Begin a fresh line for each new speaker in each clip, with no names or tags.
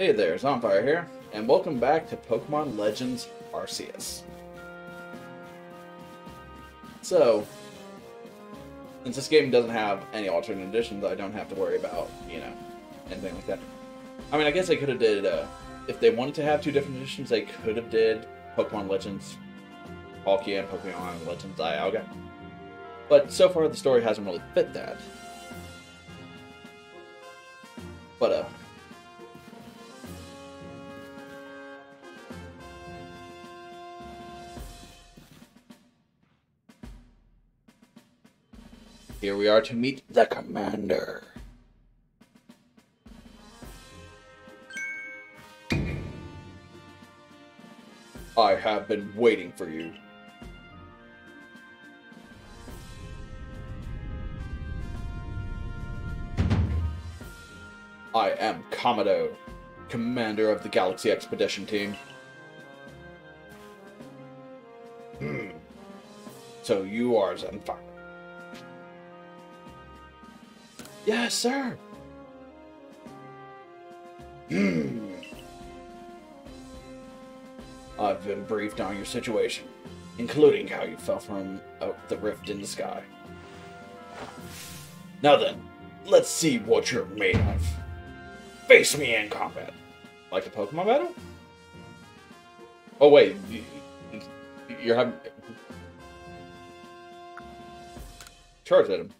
Hey there, Zanfire here, and welcome back to Pokemon Legends Arceus. So, since this game doesn't have any alternate editions, I don't have to worry about, you know, anything like that. I mean, I guess they could have did, uh, if they wanted to have two different editions, they could have did Pokemon Legends Palkia and Pokemon Legends Dialga. But so far, the story hasn't really fit that. But, uh, Here we are to meet the commander. I have been waiting for you. I am Kamado, commander of the Galaxy Expedition Team. Hmm. So you are Zenfire. Yes, sir. Hmm. I've been briefed on your situation, including how you fell from uh, the rift in the sky. Now then, let's see what you're made of. Face me in combat. Like a Pokemon battle? Oh wait, you're having... Charge at him.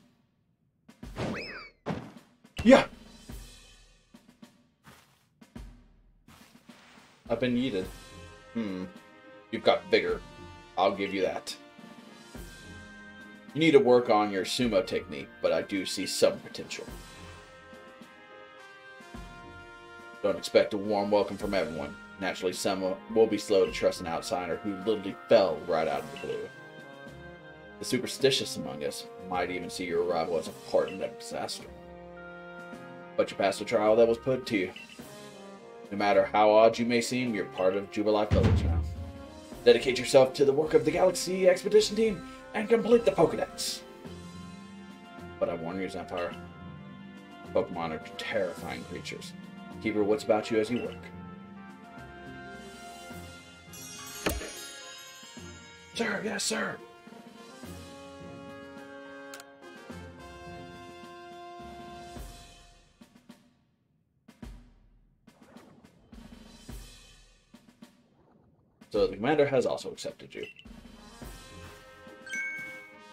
I've been yeeted. Hmm. You've got vigor. I'll give you that. You need to work on your sumo technique, but I do see some potential. Don't expect a warm welcome from everyone. Naturally, some will be slow to trust an outsider who literally fell right out of the blue. The superstitious among us might even see your arrival as a part of that disaster but you passed the trial that was put to you. No matter how odd you may seem, you're part of Jubilife Village now. Dedicate yourself to the work of the Galaxy Expedition Team and complete the Pokedex. But I warn you, Zenfire, Pokemon are terrifying creatures. Keep your wits about you as you work. Sir, yes, sir. So the commander has also accepted you.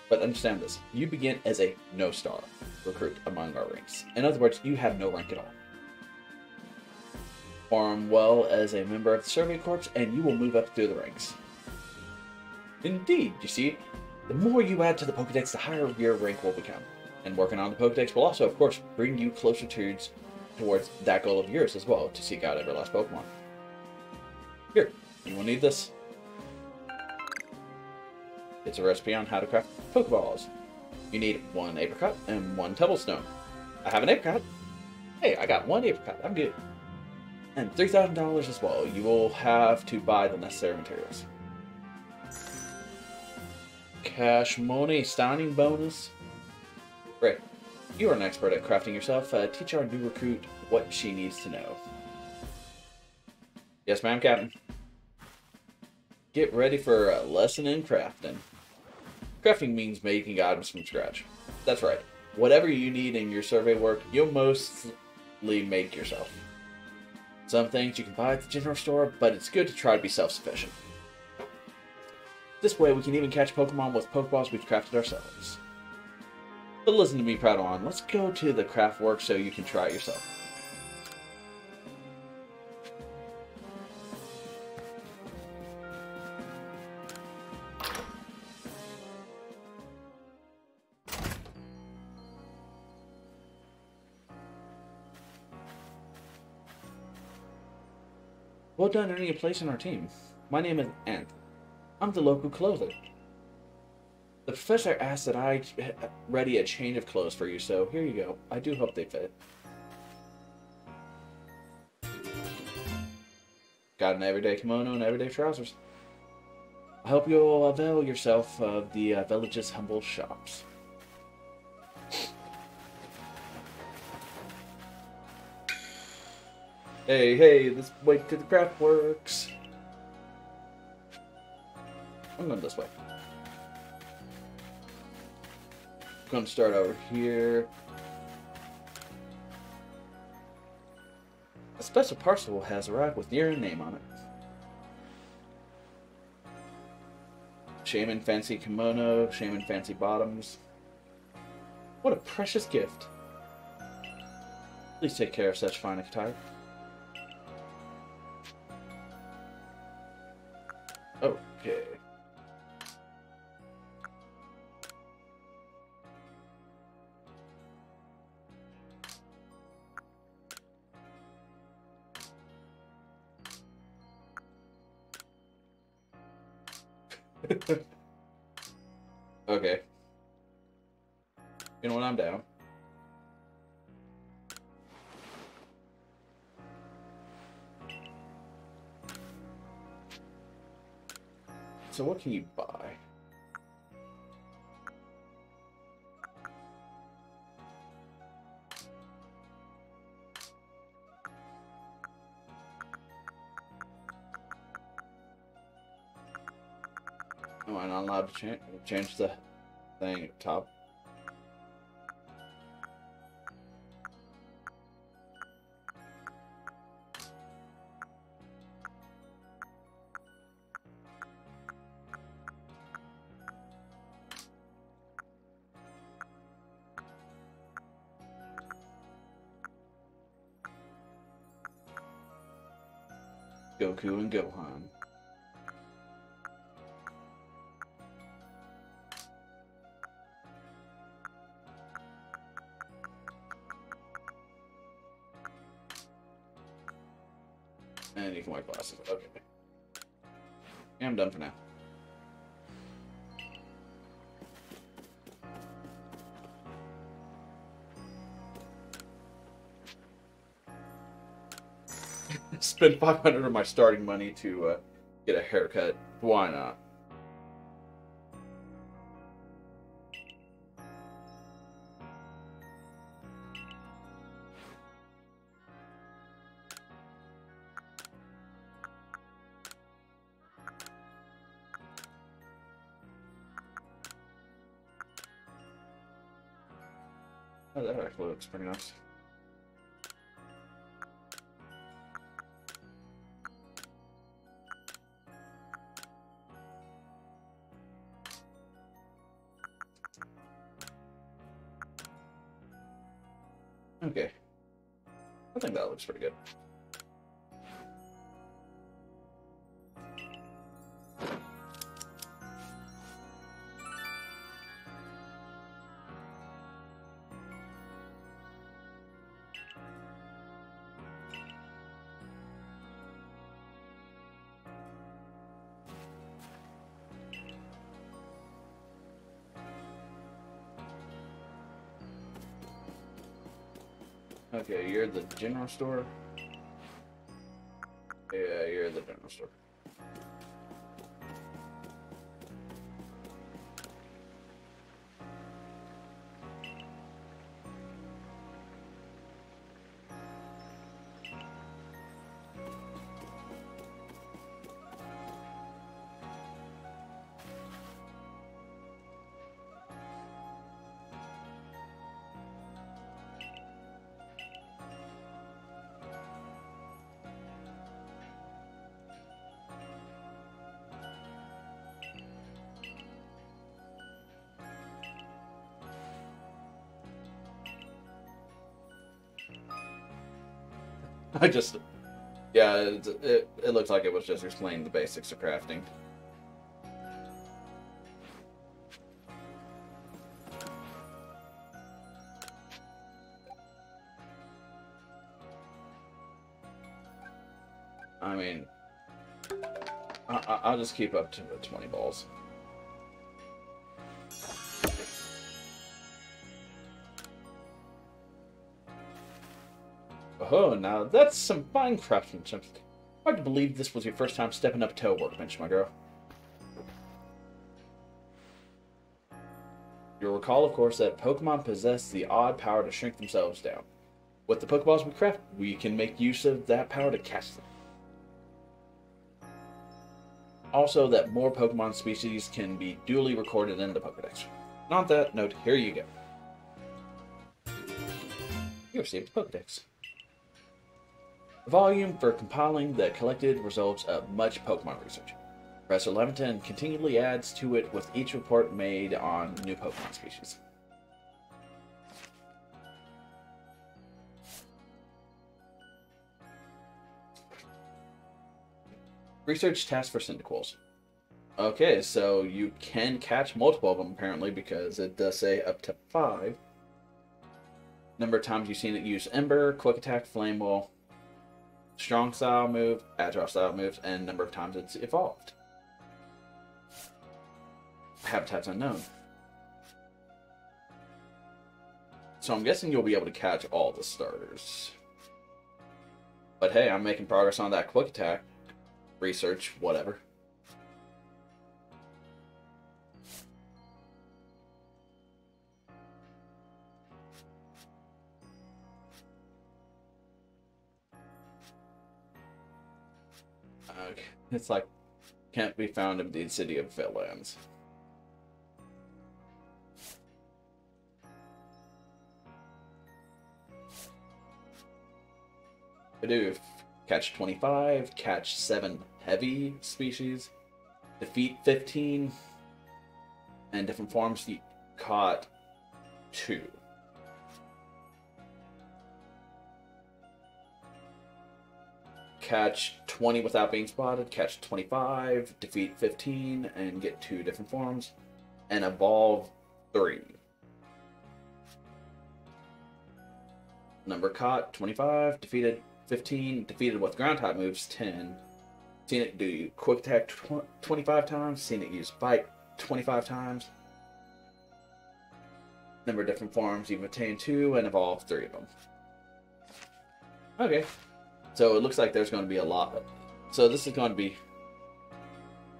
But understand this, you begin as a no-star recruit among our ranks. In other words, you have no rank at all. Form well as a member of the Survey Corps, and you will move up through the ranks. Indeed, you see, the more you add to the Pokedex, the higher your rank will become. And working on the Pokedex will also, of course, bring you closer towards, towards that goal of yours as well, to seek out every last Pokemon. Here, you will need this. It's a recipe on how to craft Pokeballs. You need one Apricorn and one Tumblestone. I have an Apricorn. Hey, I got one Apricorn. I'm good. And $3,000 as well. You will have to buy the necessary materials. Cash money, stunning bonus. Great. You are an expert at crafting yourself. Uh, teach our new recruit what she needs to know. Yes, ma'am, Captain. Get ready for a lesson in crafting. Crafting means making items from scratch. That's right. Whatever you need in your survey work, you'll mostly make yourself. Some things you can buy at the general store, but it's good to try to be self-sufficient. This way, we can even catch Pokemon with Pokeballs we've crafted ourselves. But listen to me prattle. Let's go to the craft work so you can try it yourself. Well done earning a place in our team. My name is Ant. I'm the local clother. The professor asked that I ready a change of clothes for you, so here you go. I do hope they fit. Got an everyday kimono and everyday trousers. I hope you'll avail yourself of the uh, village's humble shops. Hey, hey, this way to the craft works. I'm going this way. I'm Gonna start over here. A special parcel has arrived with your name on it. Shaman Fancy Kimono, Shaman Fancy Bottoms. What a precious gift. Please take care of such fine attire. okay. You know what? I'm down. So what can you buy? To change change the thing at top? Goku and Gohan. Okay. Yeah, I'm done for now. Spend 500 of my starting money to uh, get a haircut. Why not? Oh, that actually looks pretty nice. Okay. I think that looks pretty good. Okay, you're the general store? Yeah, you're the general store. I just, yeah, it, it, it looks like it was just explaining the basics of crafting. I mean, I, I- I'll just keep up to the 20 balls. Oh, now that's some fine craftsmanship. Hard to believe this was your first time stepping up to a workbench, my girl. You'll recall, of course, that Pokemon possess the odd power to shrink themselves down. With the Pokeballs we craft, we can make use of that power to catch them. Also, that more Pokemon species can be duly recorded in the Pokedex. On that note, here you go. You received Pokedex. Volume for compiling the collected results of much Pokemon research. Professor Laventon continually adds to it with each report made on new Pokemon species. Research task for Cyndaquils. Okay, so you can catch multiple of them apparently because it does say up to five. Number of times you've seen it use Ember, Quick Attack, Flame Wheel, Strong Style move, Agile Style moves, and number of times it's evolved. Habitats unknown. So I'm guessing you'll be able to catch all the starters. But hey, I'm making progress on that quick attack. Research, whatever. It's like can't be found in the city of Fieldlands. do catch 25, catch 7 heavy species, defeat 15, and different forms you caught 2. Catch 20 without being spotted, catch 25, defeat 15, and get 2 different forms, and evolve 3. Number caught 25, defeated 15, defeated with ground type moves 10. Seen it do quick attack tw 25 times, seen it use bite 25 times. Number of different forms, you've obtained two and evolved three of them. Okay, so it looks like there's going to be a lot. So this is going to be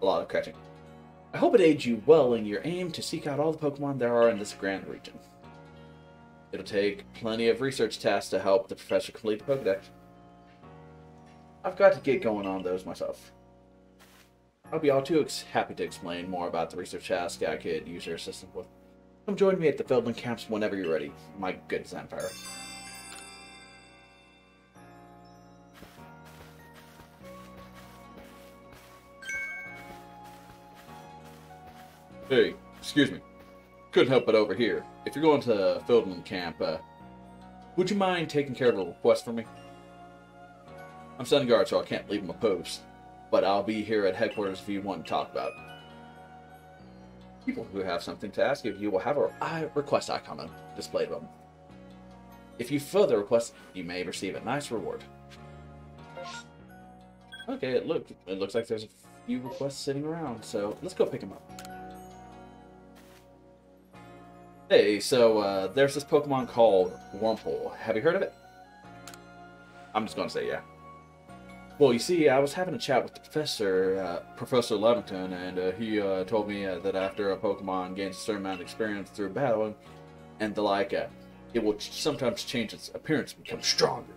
a lot of catching. I hope it aids you well in your aim to seek out all the Pokemon there are in this grand region. It'll take plenty of research tasks to help the professor complete the Pokedex. I've got to get going on those myself. I'll be all too happy to explain more about the research task I could use your assistance with. Come join me at the Fieldlands camps whenever you're ready, my good Zanfire. Hey, excuse me. Couldn't help but over here. If you're going to Fieldland camp, uh, would you mind taking care of a request for me? I'm standing guard, so I can't leave my post. But I'll be here at headquarters if you want to talk about it. People who have something to ask of you will have a request icon displayed above them. If you further request, you may receive a nice reward. Okay, look it looks like there's a few requests sitting around, so let's go pick them up. Hey, so uh, there's this Pokemon called Wurmple. Have you heard of it? I'm just gonna say yeah. Well, you see, I was having a chat with the professor, uh, Professor Laventon, and uh, he uh, told me uh, that after a Pokemon gains a certain amount of experience through battling, and the like, uh, it will sometimes change its appearance and become stronger.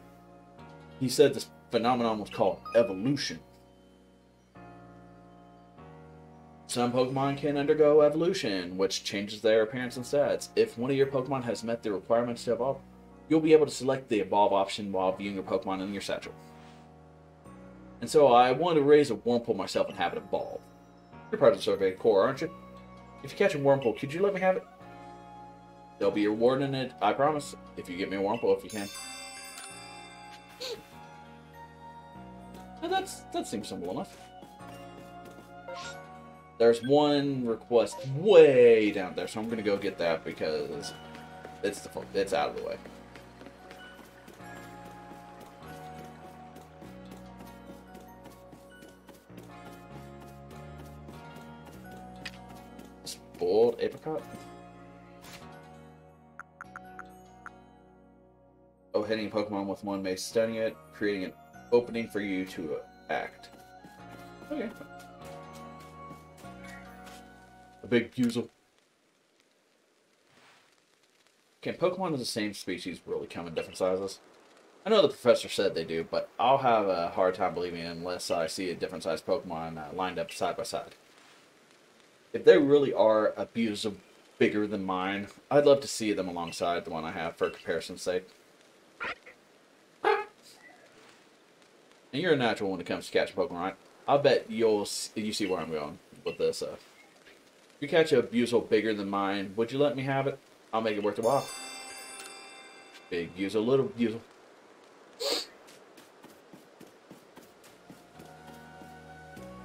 He said this phenomenon was called evolution. Some Pokemon can undergo evolution, which changes their appearance and stats. If one of your Pokemon has met the requirements to evolve, you'll be able to select the evolve option while viewing your Pokemon in your satchel. And so I wanted to raise a Wurmple myself and have it evolve. You're part of the Survey Corps, aren't you? If you catch a Wurmple, could you let me have it? There'll be a reward in it, I promise, if you get me a Wurmple if you can. And that's that seems simple enough. There's one request way down there, so I'm gonna go get that because it's the it's out of the way. Boiled apricot? Oh, hitting a Pokemon with one may stunning it, creating an opening for you to act. Okay. A big Buizel. Okay, Pokemon of the same species really come in different sizes? I know the professor said they do, but I'll have a hard time believing unless I see a different sized Pokemon uh, lined up side by side. If they really are a Buizel bigger than mine, I'd love to see them alongside the one I have for comparison's sake. And you're a natural when it comes to catching Pokemon, right? I'll bet you'll see, you see where I'm going with this. Uh, you catch a Buizel bigger than mine, would you let me have it? I'll make it worth the while. Big Buizel, little Buizel.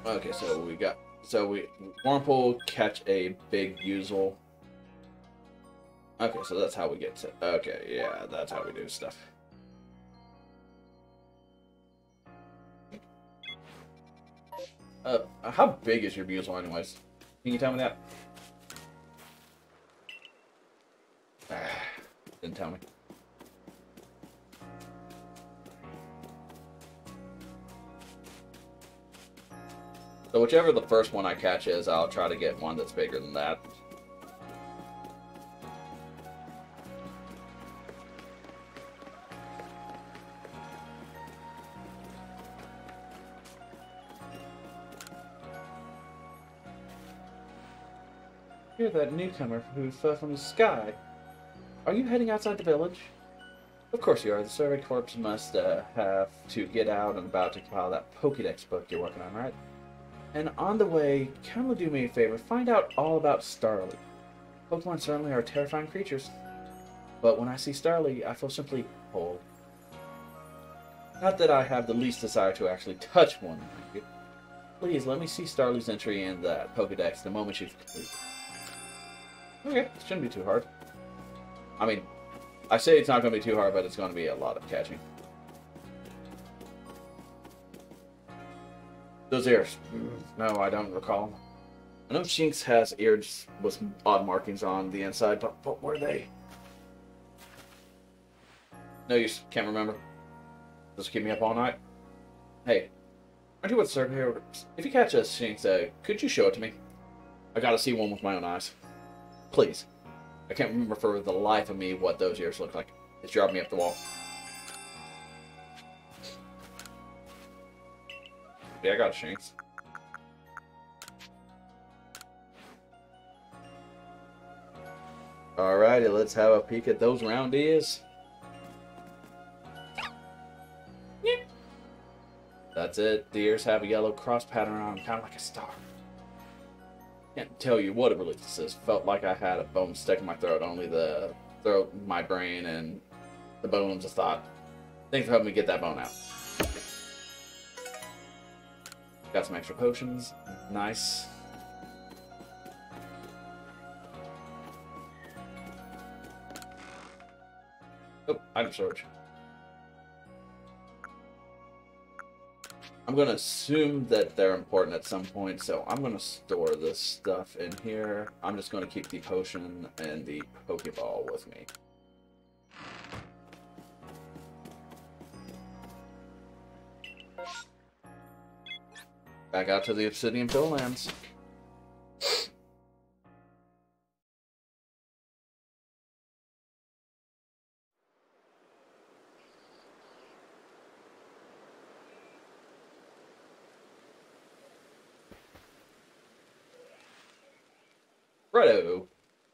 Okay, so we got so we Wurmple catch a big Buizel. Okay, so that's how we get to. Okay, yeah, that's how we do stuff. Uh, how big is your Buizel anyways? Can you tell me that? Didn't tell me. So whichever the first one I catch is, I'll try to get one that's bigger than that. You're that newcomer who fell from the sky. Are you heading outside the village? Of course you are. The Survey Corps must uh, have to get out and about to compile that Pokédex book you're working on, right? And on the way, kindly do me a favor, find out all about Starly. Pokemon certainly are terrifying creatures. But when I see Starly, I feel simply whole. Not that I have the least desire to actually touch one. Please, let me see Starly's entry in that Pokedex the moment she's complete. Okay, it shouldn't be too hard. I mean, I say it's not going to be too hard, but it's going to be a lot of catching. Those ears. No, I don't recall. I know Shinx has ears with odd markings on the inside, but what were they? No use. Can't remember. Just keep me up all night. Hey, aren't you with here? If you catch a Shinx, uh, could you show it to me? I gotta see one with my own eyes. Please. I can't remember for the life of me what those ears look like. It's driving me up the wall. Yeah, I got Shinx. Alrighty, let's have a peek at those round ears. That's it. The ears have a yellow cross pattern on them, kind of like a star. Can't tell you what it really is. Felt like I had a bone stuck in my throat. Only the throat, my brain, and the bones of thought. Thanks for helping me get that bone out. Got some extra potions. Nice. Oh, item storage. I'm going to assume that they're important at some point, so I'm going to store this stuff in here. I'm just going to keep the potion and the Pokeball with me. Back out to the Obsidian Lands. Righto.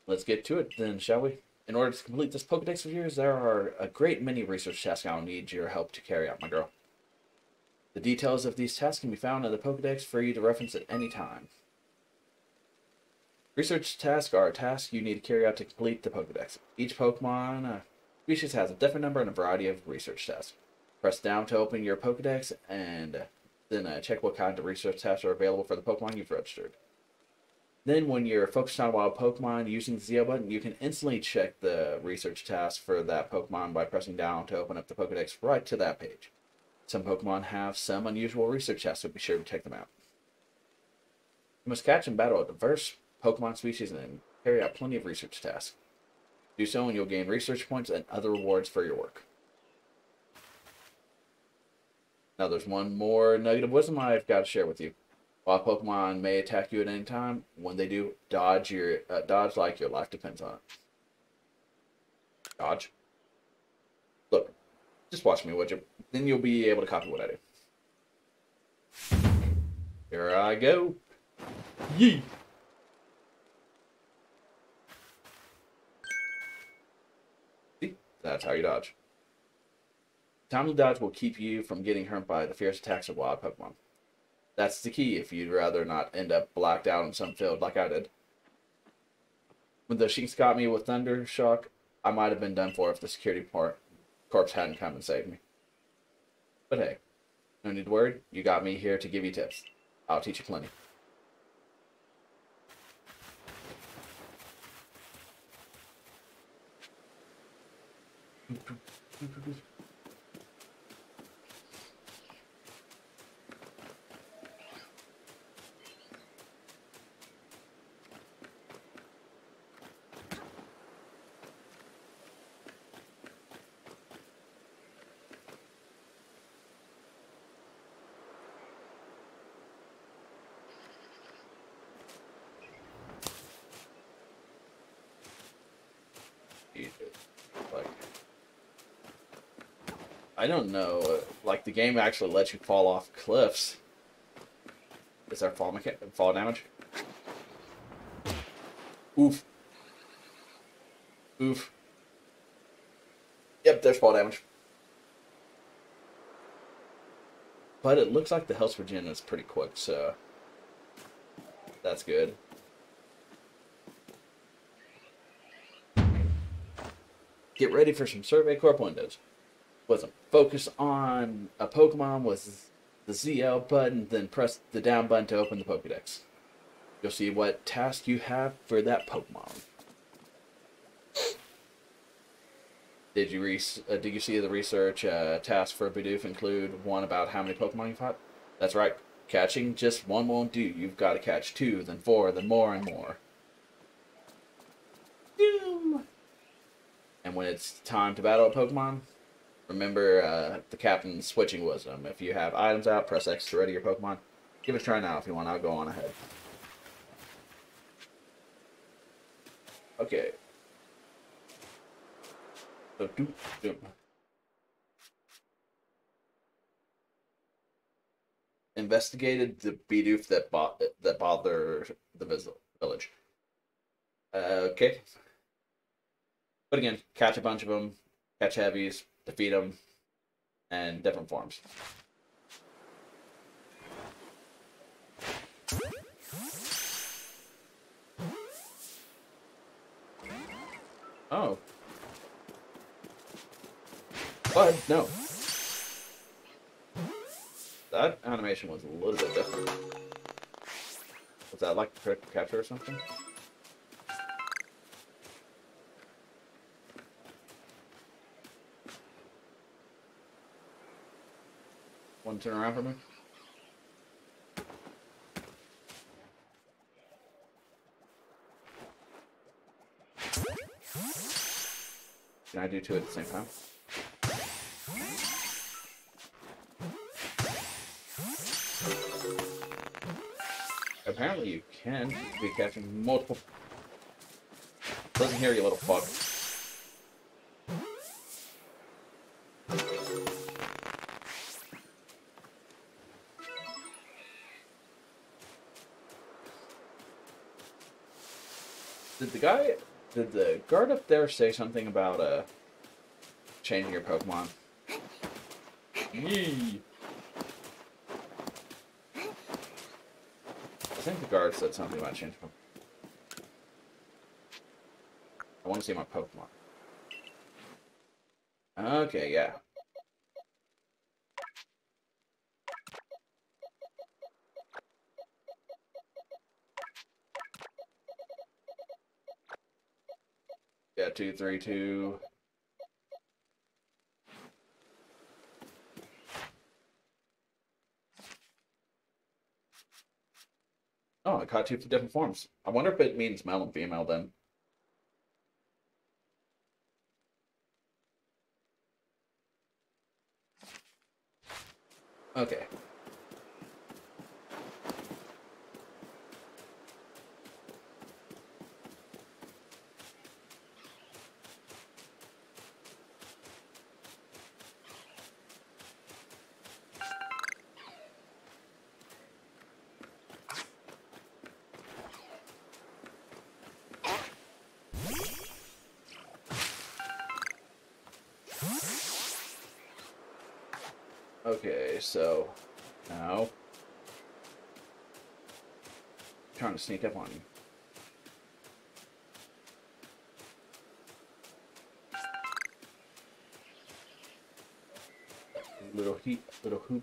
Let's get to it then, shall we? In order to complete this Pokedex of yours, there are a great many research tasks I'll need your help to carry out, my girl. The details of these tasks can be found in the Pokedex for you to reference at any time. Research tasks are tasks you need to carry out to complete the Pokedex. Each Pokemon uh, species has a different number and a variety of research tasks. Press down to open your Pokedex and uh, then uh, check what kind of research tasks are available for the Pokemon you've registered. Then when you're focused on a wild Pokemon using the ZL button, you can instantly check the research task for that Pokemon by pressing down to open up the Pokedex right to that page. Some Pokemon have some unusual research tasks, so be sure to check them out. You must catch and battle a diverse Pokemon species and carry out plenty of research tasks. Do so and you'll gain research points and other rewards for your work. Now there's one more nugget of wisdom I've got to share with you. While Pokemon may attack you at any time, when they do, dodge your uh, dodge like your life depends on it. Dodge. Look, Just watch me, would you? Then you'll be able to copy what I do. Here I go. Yee! See? That's how you dodge. Timely dodge will keep you from getting hurt by the fierce attacks of wild Pokemon. That's the key if you'd rather not end up blacked out in some field like I did. When the Shinx got me with Thunder Shock, I might have been done for if the security part corpse hadn't come and saved me. But hey, no need to worry. You got me here to give you tips. I'll teach you plenty. Like, I don't know. Like the game actually lets you fall off cliffs. Is there fall fall damage? Oof. Oof. Yep, there's fall damage. But it looks like the health regen is pretty quick, so that's good. Get ready for some Survey Corp windows. Was a focus on a Pokemon was the ZL button, then press the down button to open the Pokedex. You'll see what task you have for that Pokemon. Did you re- uh, did you see the research uh, task for Bidoof include one about how many Pokemon you fought? That's right. Catching just one won't do. You've got to catch two, then four, then more and more. Doom. And when it's time to battle a Pokemon, remember uh, the captain's switching wisdom. If you have items out, press X to ready your Pokemon. Give it a try now if you want. I'll go on ahead. Okay. So, doop, doop. Investigated the Bidoof that bo- that bothered the village. Uh, okay. But again, catch a bunch of them, catch heavies, defeat them, and different forms. Oh. But no. That animation was a little bit different. Was that like critical capture or something? Want to turn around for me? Can I do two at the same time? Apparently you can be catching multiple. Doesn't hear you, little fuck. Did the guy, did the guard up there say something about uh changing your Pokemon? Yee. I think the guard said something about changing. I want to see my Pokemon. Okay, yeah. Three, two. Oh, I caught two different forms. I wonder if it means male and female then. Okay. Okay, so now trying to sneak up on you. Little heap, little hoop.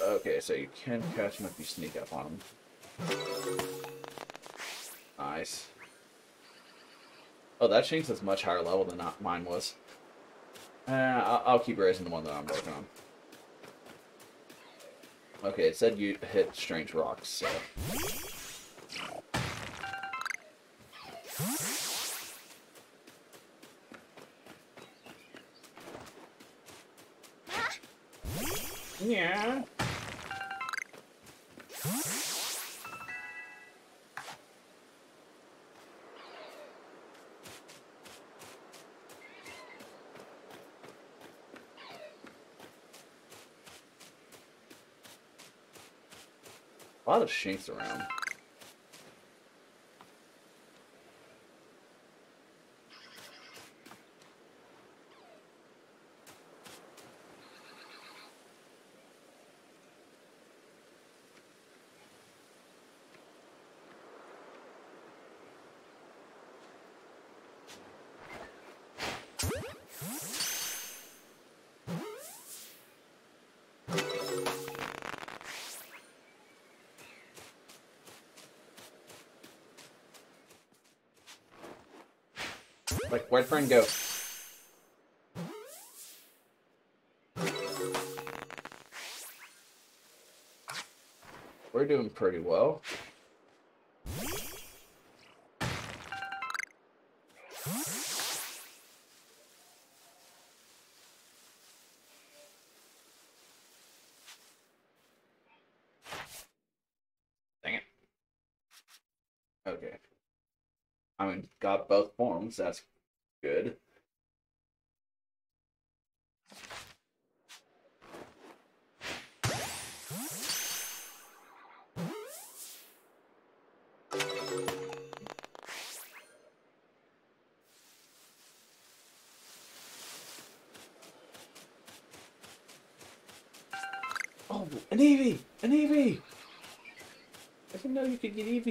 Okay, so you can catch him if you sneak up on him. Nice. Oh, that Shinx is much higher level than mine was. Uh, I'll, I'll keep raising the one that I'm working on. Okay, it said you hit strange rocks, so... Of Shinx around. Like, where'd friend go? We're doing pretty well. Dang it. Okay. I mean, got both forms. That's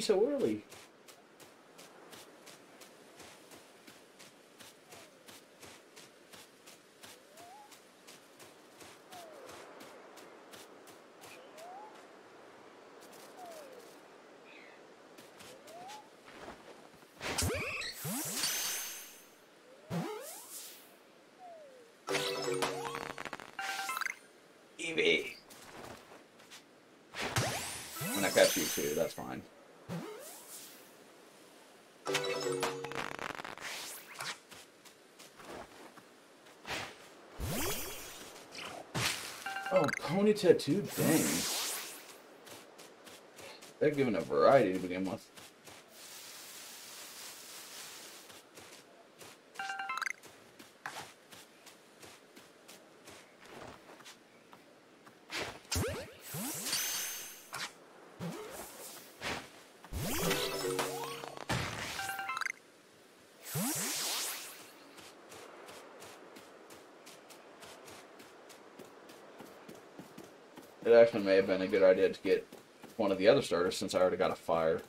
so early. And I catch you too, that's fine. Oh, Ponyta too, dang. They're giving a variety to begin with. Get one of the other starters since I already got a fire.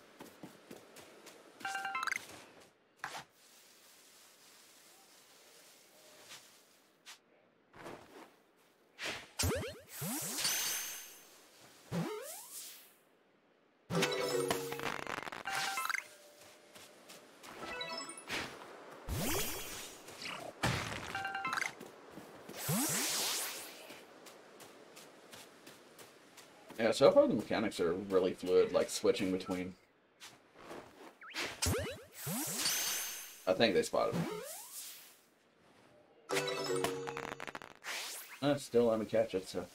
So far the mechanics are really fluid, like switching between. I think they spotted me. Uh, still me catch it, so.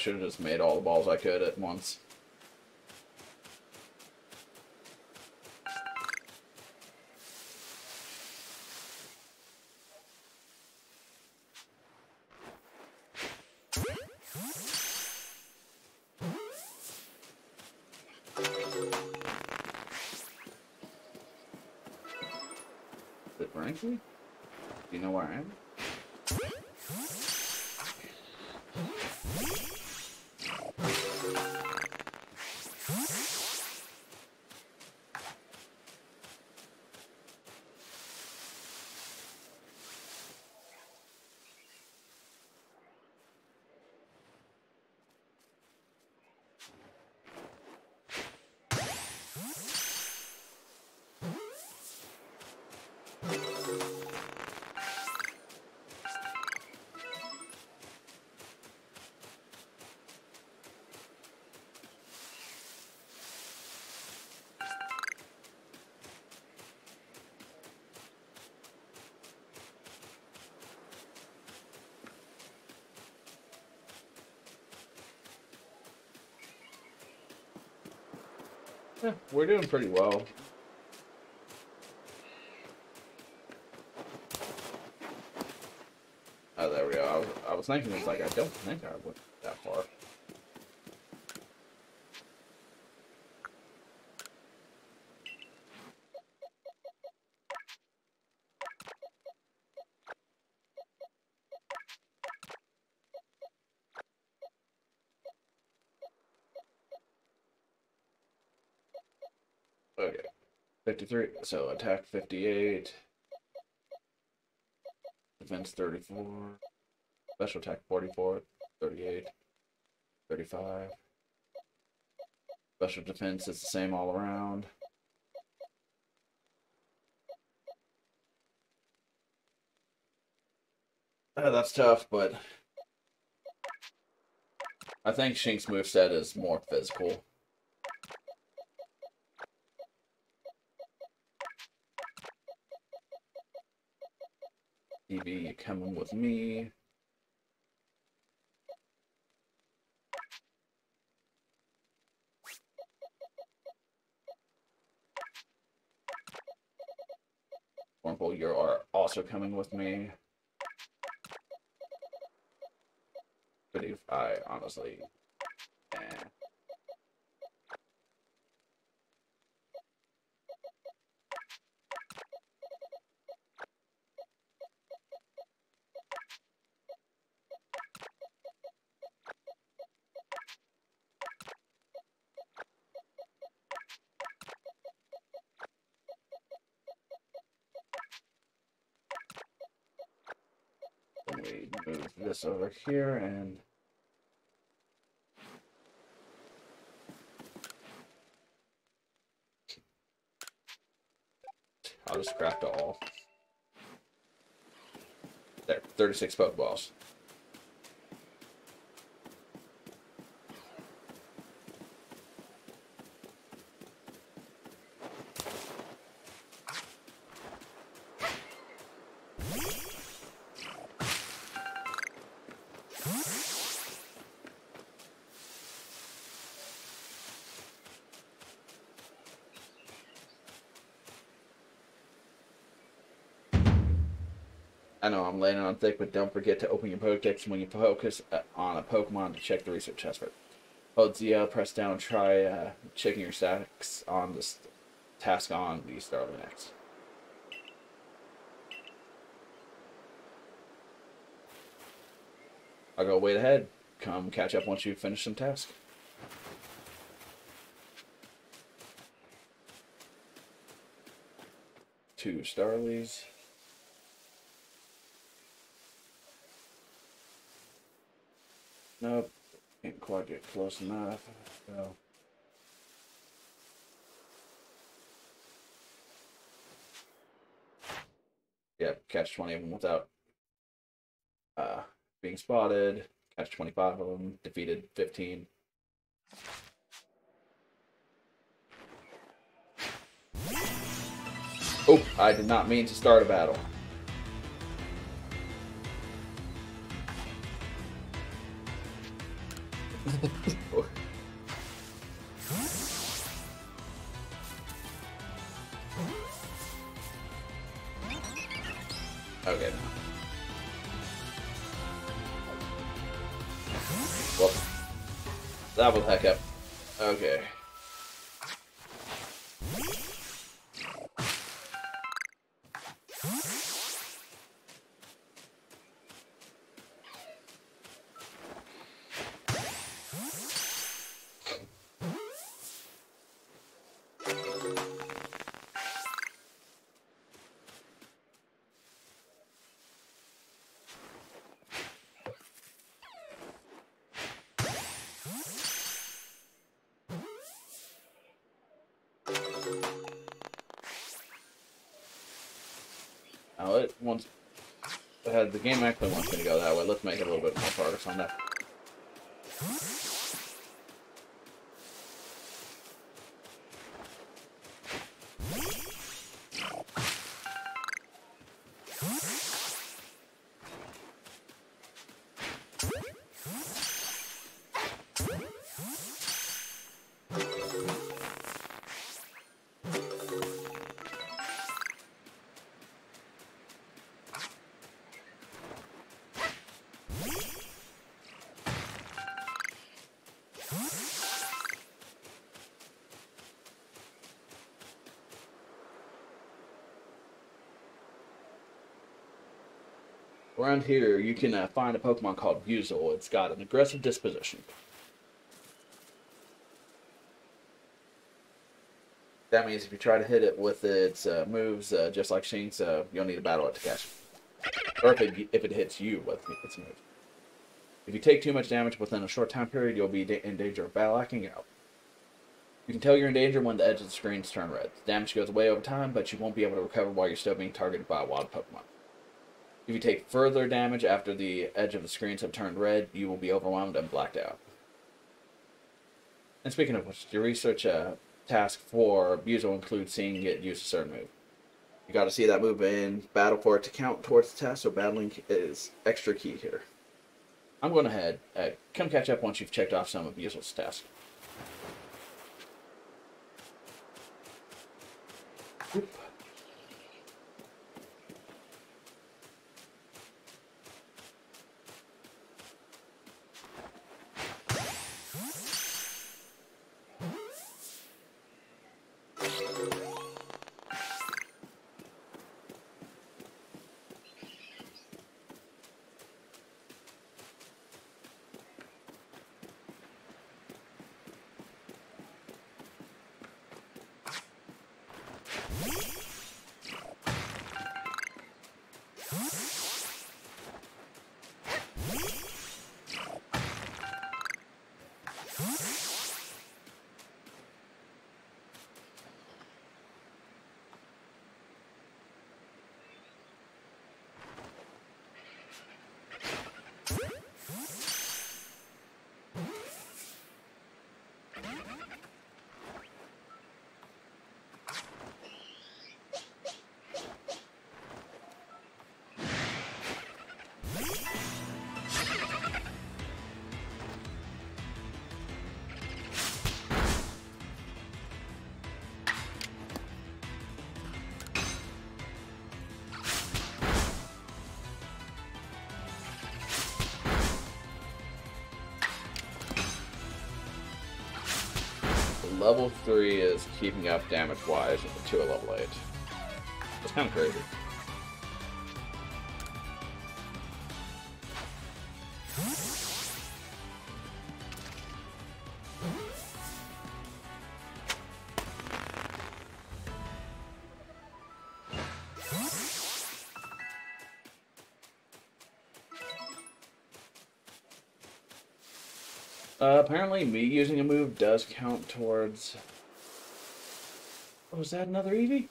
Should have just made all the balls I could at once. Yeah, we're doing pretty well. Oh, there we go. I was, I was thinking, it's like, I don't think I went that far. Okay. 53. So attack 58. Defense 34. Special attack 44. 38. 35. Special defense is the same all around. Uh, that's tough, but I think Shinx's moveset is more physical. Eevee, you coming with me? Wurmple, you are also coming with me. But if I honestly, eh. Let me move this over here and I'll just craft all. There, 36 Pokeballs. I know I'm laying on thick, but don't forget to open your Pokedex when you focus uh, on a Pokemon to check the research test for it. Hold ZL, press down, try uh, checking your statics on this task on the Starly next. I'll go wait ahead. Come catch up once you finish some task. Two Starlies. Nope. Can't quite get close enough. So. Yep, catch 20 of them without uh, being spotted. Catch 25 of them. Defeated 15. Oh, I did not mean to start a battle. okay. Well, that will heck up. Okay. The game actually wants me to go that way. Let's make it a little bit more progress on that. Around here, you can uh, find a Pokemon called Buizel. It's got an aggressive disposition. That means if you try to hit it with its uh, moves, uh, just like Shinx, uh, you'll need to battle it to catch it. Or if it, if it hits you with its moves. If you take too much damage within a short time period, you'll be in danger of lacking out. You can tell you're in danger when the edge of the screens turn red. The damage goes away over time, but you won't be able to recover while you're still being targeted by a wild Pokemon. If you take further damage after the edge of the screens have turned red, you will be overwhelmed and blacked out. And speaking of which, your research uh, task for Buizel includes seeing it use a certain move. You got to see that move in battle for it to count towards the test, so battling is extra key here. I'm going ahead. Uh, come catch up once you've checked off some of Buizel's tasks. Level 3 is keeping up damage-wise to a level 8. It's kind of crazy. Apparently, me using a move does count towards. Oh, is that another Eevee?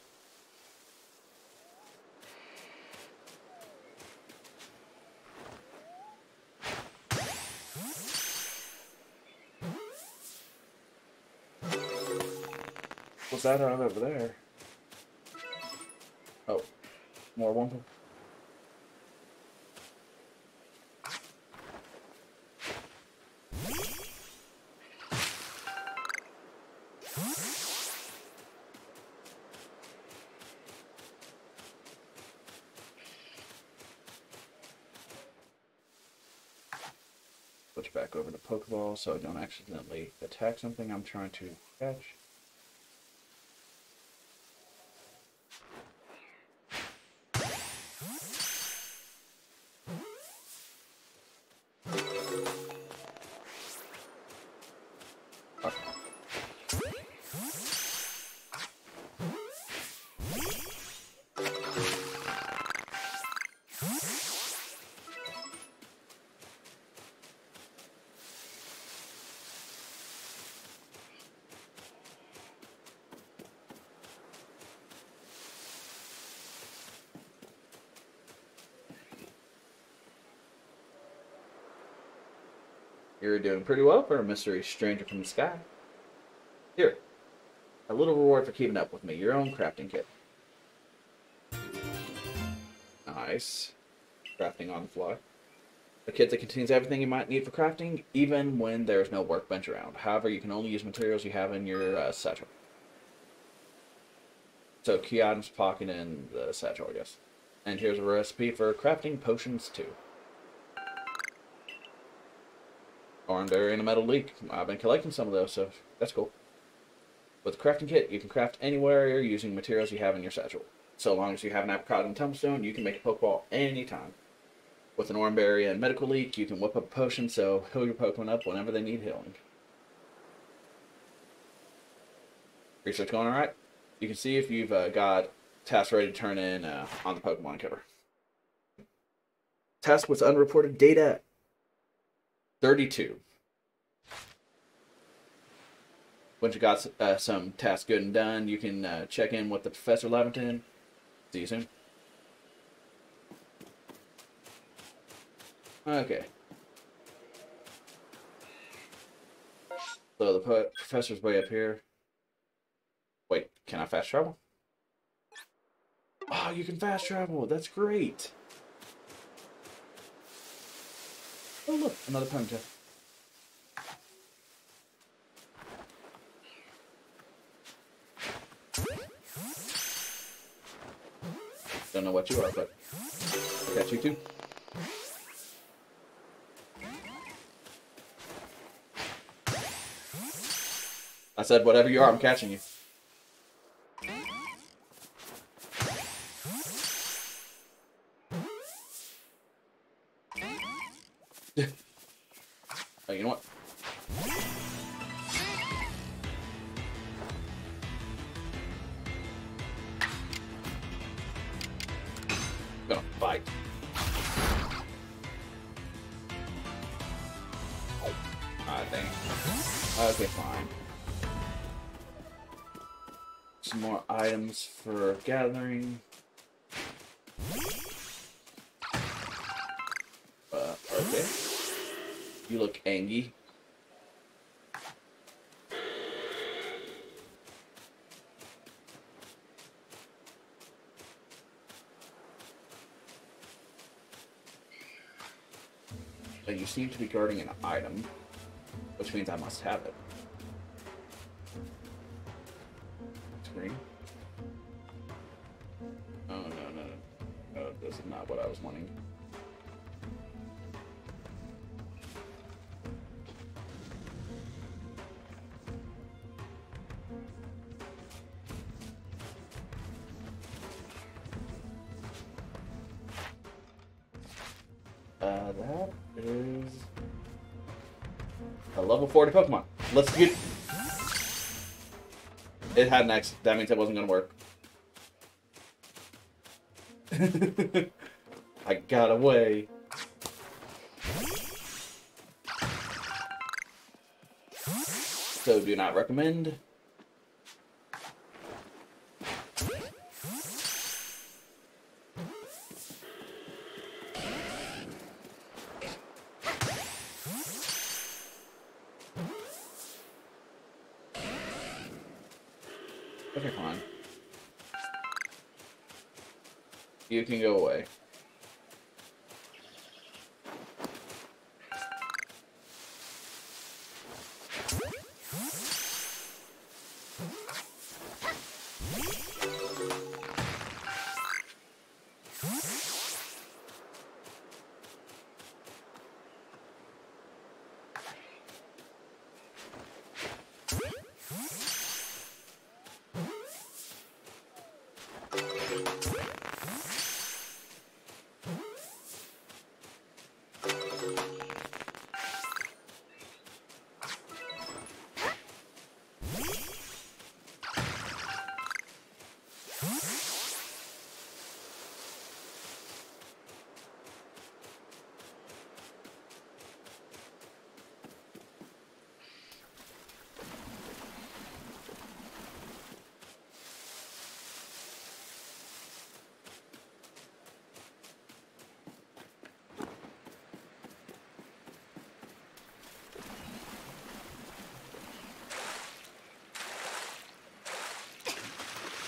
What's that out over there? Oh, more one. So I don't accidentally attack something I'm trying to catch. You're doing pretty well for a mystery stranger from the sky. Here, a little reward for keeping up with me. Your own crafting kit. Nice. Crafting on the fly. A kit that contains everything you might need for crafting, even when there's no workbench around. However, you can only use materials you have in your uh, satchel. So, key items pocket in the satchel, I guess. And here's a recipe for crafting potions, too. Oranberry and a metal leek. I've been collecting some of those, so that's cool. With the crafting kit, you can craft anywhere using materials you have in your satchel. So long as you have an Apricorn and Tumblestone, you can make a Pokeball anytime. With an Oranberry and medicinal Leek, you can whip up a potion, so heal your Pokemon up whenever they need healing. Research going alright? You can see if you've uh, got tasks ready to turn in uh, on the Pokemon cover. Task with unreported data 32. Once you got uh, some tasks good and done, you can uh, check in with the Professor Laventon. See you soon. Okay. So the professor's way up here. Wait, can I fast travel? Oh, you can fast travel. That's great. Oh look, another Ponyta. Don't know what you are, but I got you too. I said, whatever you are, I'm catching you. Seem to be guarding an item, which means I must have it. Uh, that is a level 40 Pokemon. Let's get... It had an X. That means it wasn't going to work. I got away. So do not recommend. You can go away.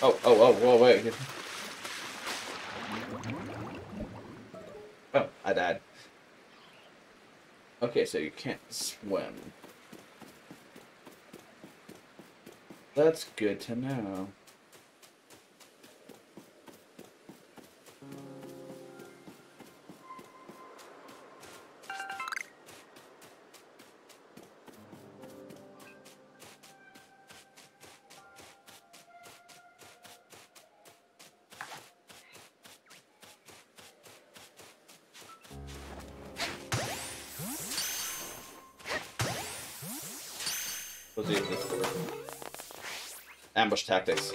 Oh, oh, oh, whoa, wait. Oh, I died. Okay, so you can't swim. That's good to know. Ambush tactics.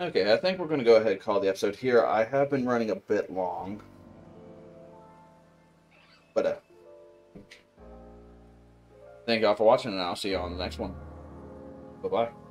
Okay, I think we're going to go ahead and call the episode here. I have been running a bit long. But, uh, thank y'all for watching, and I'll see you on the next one. Bye-bye.